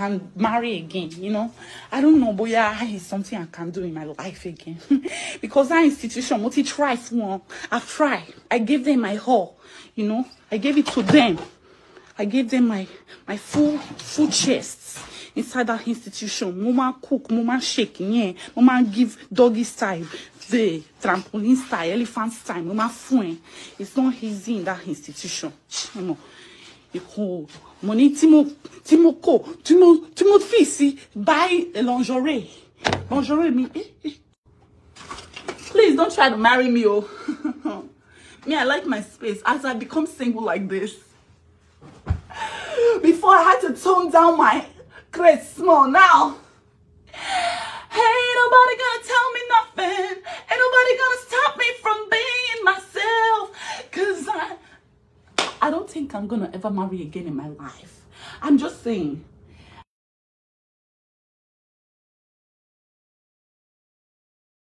can marry again, you know. I don't know, but yeah, it's something I can do in my life again. because that institution, multi try one, I try. I gave them my whole, you know. I gave it to them. I gave them my my full full chest inside that institution. Mama cook, mama shake, yeah. Mama give doggy style, the trampoline style, elephant style, mama fun. It's not easy in that institution. You know. Ìkó money tí mo tí mo kó tí mo tí mo fi sí buy lingerie lingerie mi. Eh, eh. Please don't try to marry me, oh. me, I like my space as I become single like this. Before I had to tone down my crate small now. I don't think I'm gonna ever marry again in my life. I'm just saying,